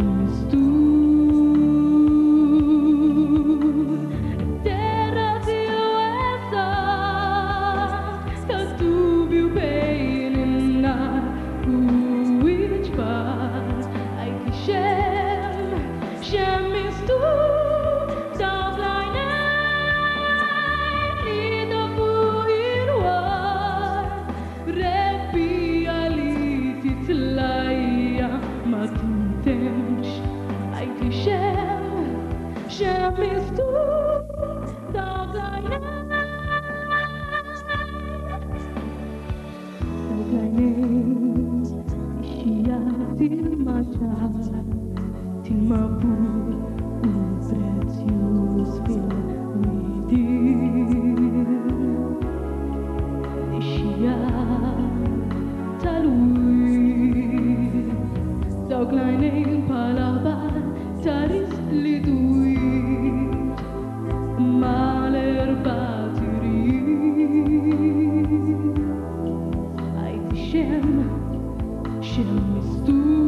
Please do. jamais tout. shim, shim is through.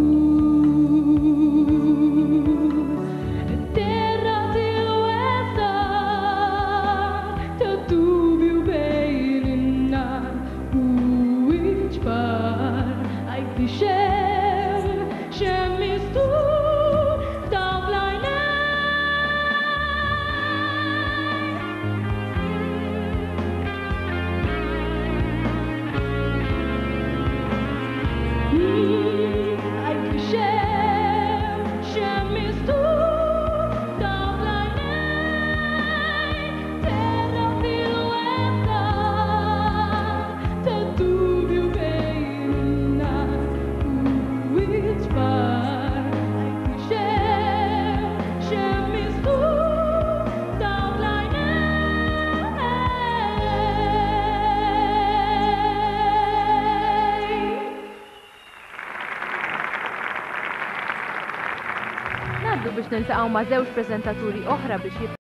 ngħaddu biex niltaqgħu ma' żewġ preżentaturi oħra biex